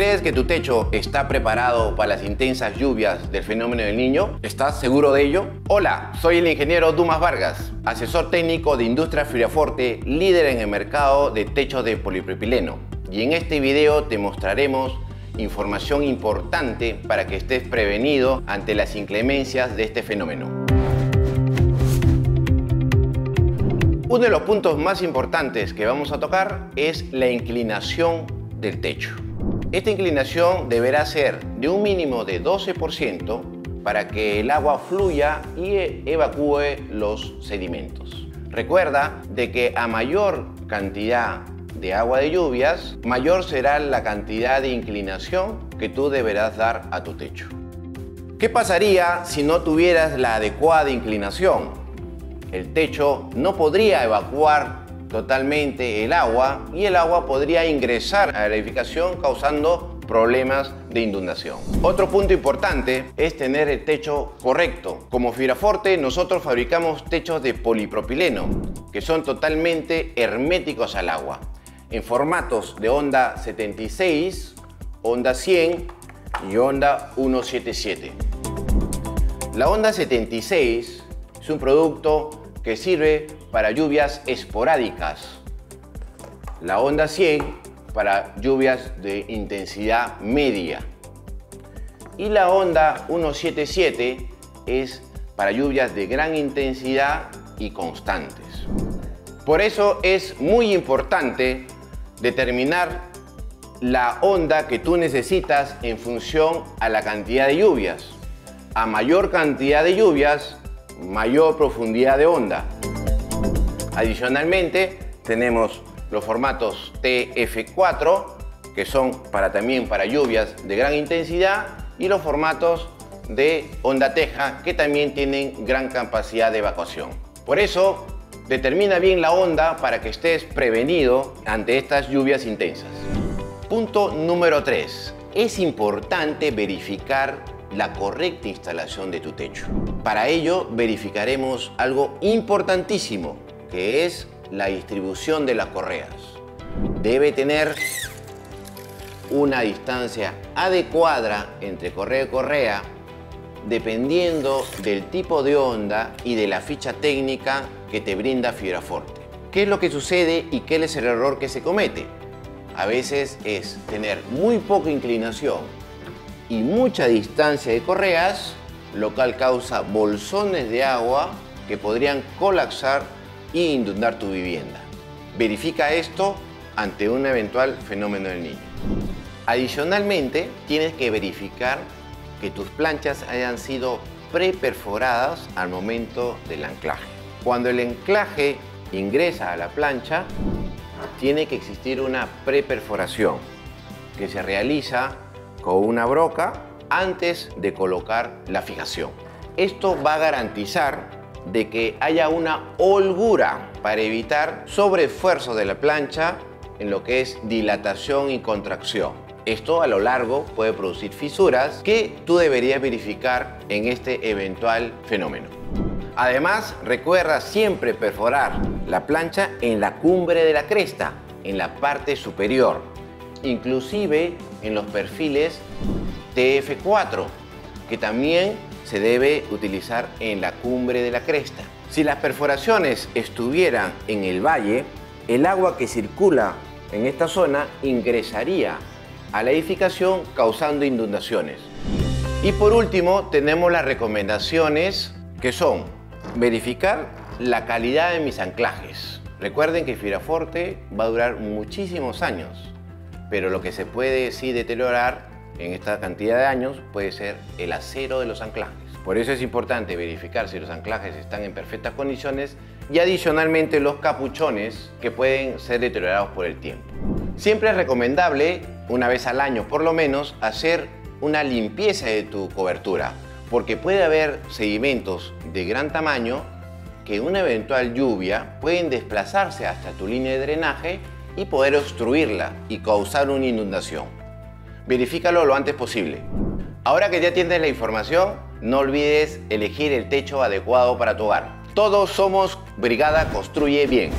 ¿Crees que tu techo está preparado para las intensas lluvias del fenómeno del niño? ¿Estás seguro de ello? Hola, soy el ingeniero Dumas Vargas, asesor técnico de Industria Friaforte, líder en el mercado de techos de polipropileno. Y en este video te mostraremos información importante para que estés prevenido ante las inclemencias de este fenómeno. Uno de los puntos más importantes que vamos a tocar es la inclinación del techo. Esta inclinación deberá ser de un mínimo de 12% para que el agua fluya y evacúe los sedimentos. Recuerda de que a mayor cantidad de agua de lluvias, mayor será la cantidad de inclinación que tú deberás dar a tu techo. ¿Qué pasaría si no tuvieras la adecuada inclinación? El techo no podría evacuar totalmente el agua y el agua podría ingresar a la edificación causando problemas de inundación. Otro punto importante es tener el techo correcto. Como Firaforte nosotros fabricamos techos de polipropileno que son totalmente herméticos al agua en formatos de onda 76, onda 100 y onda 177. La onda 76 es un producto que sirve para lluvias esporádicas. La onda 100 para lluvias de intensidad media. Y la onda 177 es para lluvias de gran intensidad y constantes. Por eso es muy importante determinar la onda que tú necesitas en función a la cantidad de lluvias. A mayor cantidad de lluvias, mayor profundidad de onda. Adicionalmente, tenemos los formatos TF4, que son para, también para lluvias de gran intensidad, y los formatos de onda teja, que también tienen gran capacidad de evacuación. Por eso, determina bien la onda para que estés prevenido ante estas lluvias intensas. Punto número 3. Es importante verificar la correcta instalación de tu techo. Para ello verificaremos algo importantísimo, que es la distribución de las correas. Debe tener una distancia adecuada entre correa y correa dependiendo del tipo de onda y de la ficha técnica que te brinda Forte. ¿Qué es lo que sucede y qué es el error que se comete? A veces es tener muy poca inclinación y mucha distancia de correas, lo cual causa bolsones de agua que podrían colapsar e inundar tu vivienda. Verifica esto ante un eventual fenómeno del niño. Adicionalmente, tienes que verificar que tus planchas hayan sido preperforadas al momento del anclaje. Cuando el anclaje ingresa a la plancha, tiene que existir una preperforación que se realiza con una broca antes de colocar la fijación. Esto va a garantizar de que haya una holgura para evitar sobreesfuerzo de la plancha en lo que es dilatación y contracción. Esto a lo largo puede producir fisuras que tú deberías verificar en este eventual fenómeno. Además, recuerda siempre perforar la plancha en la cumbre de la cresta, en la parte superior, inclusive en los perfiles TF4, que también se debe utilizar en la cumbre de la cresta. Si las perforaciones estuvieran en el valle, el agua que circula en esta zona ingresaría a la edificación causando inundaciones. Y por último tenemos las recomendaciones que son verificar la calidad de mis anclajes. Recuerden que Firaforte va a durar muchísimos años, pero lo que se puede sí deteriorar en esta cantidad de años puede ser el acero de los anclajes. Por eso es importante verificar si los anclajes están en perfectas condiciones y adicionalmente los capuchones que pueden ser deteriorados por el tiempo. Siempre es recomendable, una vez al año por lo menos, hacer una limpieza de tu cobertura, porque puede haber sedimentos de gran tamaño que una eventual lluvia pueden desplazarse hasta tu línea de drenaje y poder obstruirla y causar una inundación. Verifícalo lo antes posible. Ahora que ya tienes la información, no olvides elegir el techo adecuado para tu hogar. Todos somos Brigada Construye Bien.